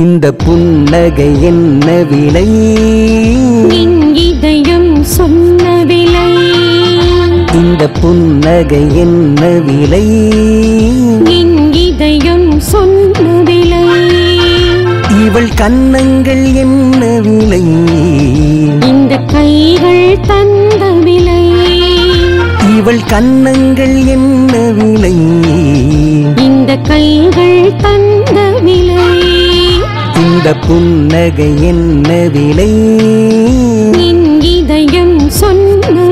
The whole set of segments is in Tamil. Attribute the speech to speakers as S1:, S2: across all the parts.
S1: இந்த புன்னகை என்ன விலை?
S2: இதயம் சொன்ன விலை.
S1: இந்த புன்னகை என்ன விலை?
S2: இதயம் சொன்ன விலை.
S1: இவள் கன்னங்கள் என்ன விலை?
S2: இந்த கைகள் தந்த விலை.
S1: இவள் கன்னங்கள் என்ன விலை?
S2: இந்த கைகள் தந்த
S1: இந்த புன்னகை என்ன விலை
S2: என் இதயம் சொன்ன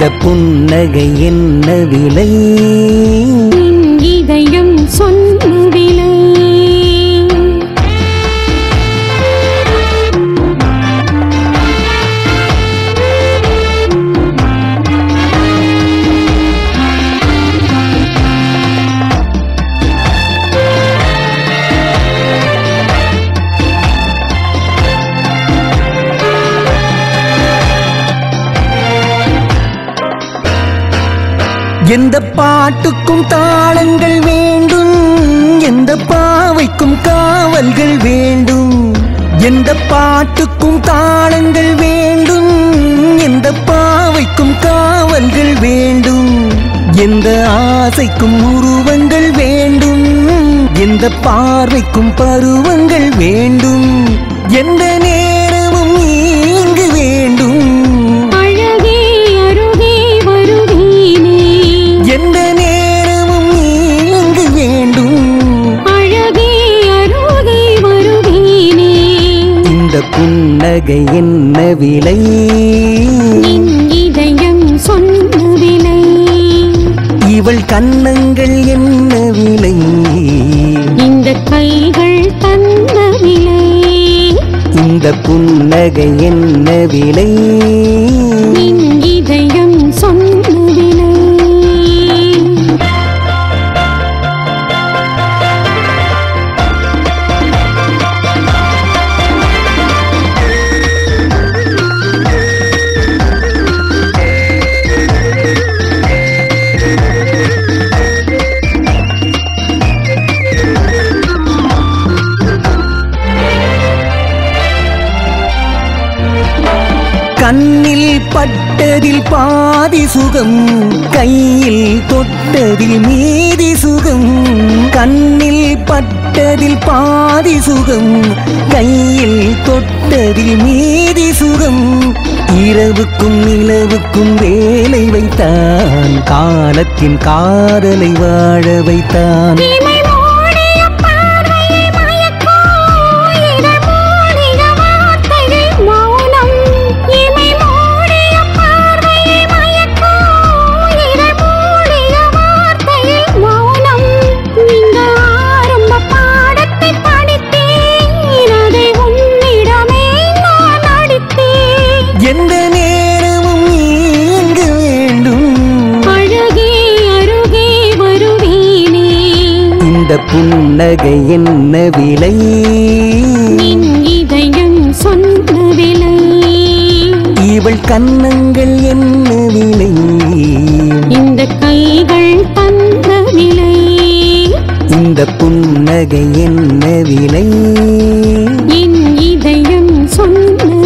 S1: இந்த புன்னகை என்ன விலை? எந்த பாட்டுக்கும் தாளங்கள் வேண்டும். எந்த பாவைக்கும் காவல்கள் வேண்டும். எந்த பாட்டுக்கும் தாளங்கள் வேண்டும். எந்த பாவைக்கும் காவல்கள் வேண்டும். எந்த ஆசைக்கும் உருவங்கள் வேண்டும். எந்த பார்வைக்கும் பருவங்கள் வேண்டும். எந்த என்ன விலை?
S2: இதயம் சொன்ன விலை
S1: இவள் கன்னங்கள் என்ன விலை?
S2: இந்த கைகள் தந்த விலை
S1: இந்த புன்னகை என்ன விலை?
S2: இதயம்
S1: கண்ணில் பட்டதில் பாதி சுகம் கையில் தொட்டதில் மீதி சுகம். கண்ணில் பட்டதில் பாதி சுகம் கையில் தொட்டதில் மீதி சுகம். இரவுக்கும் நிலவுக்கும் வேலை வைத்தான் காலத்தின் காதலை வாழ வைத்தான். புன்னகை என்ன விலை?
S2: இதயம் சொன்ன விலை.
S1: இவள் கன்னங்கள் என்ன விலை?
S2: இந்த கைகள் தந்த விலை.
S1: இந்த புன்னகை என்ன விலை?
S2: என் இதயம் சொன்ன